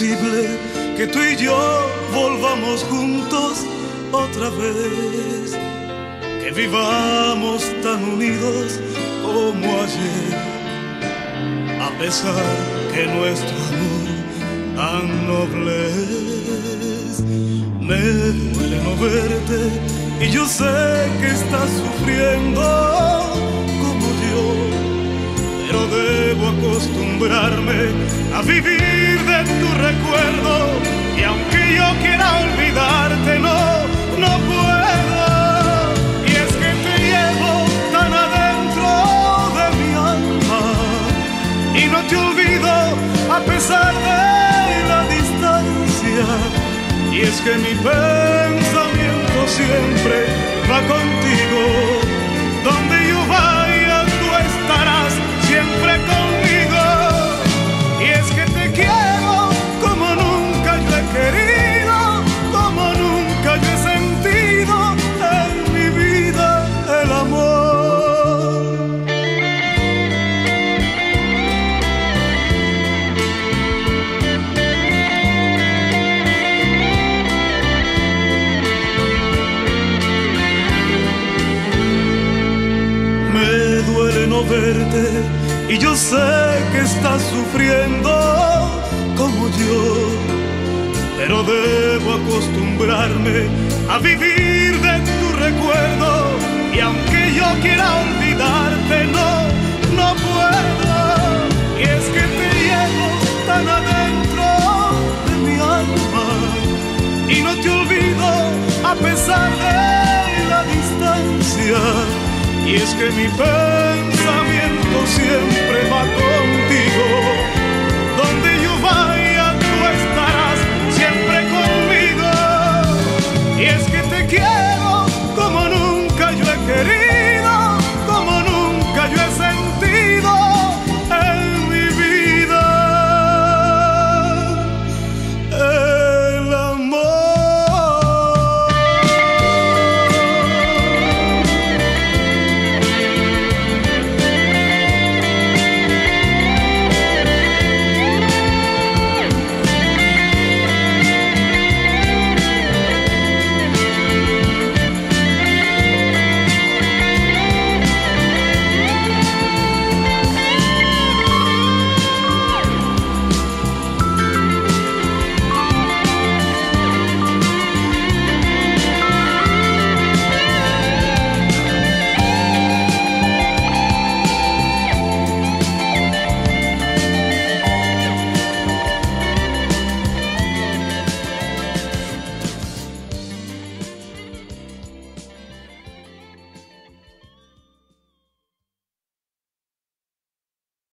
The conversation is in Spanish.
que tú y yo volvamos juntos otra vez, que vivamos tan unidos como ayer, a pesar que nuestro amor tan noble es. Me duele no verte y yo sé que estás sufriendo como yo, pero debo acostumbrarme a vivir de pesar de la distancia. Y es que mi pensamiento siempre va contigo. Verte y yo sé que estás sufriendo como yo, pero debo acostumbrarme a vivir de tu recuerdo y aunque yo quiera olvidarte no, no puedo. Y es que te llevo tan adentro de mi alma y no te olvido a pesar de la distancia. Y es que mi pensamiento siempre va contigo.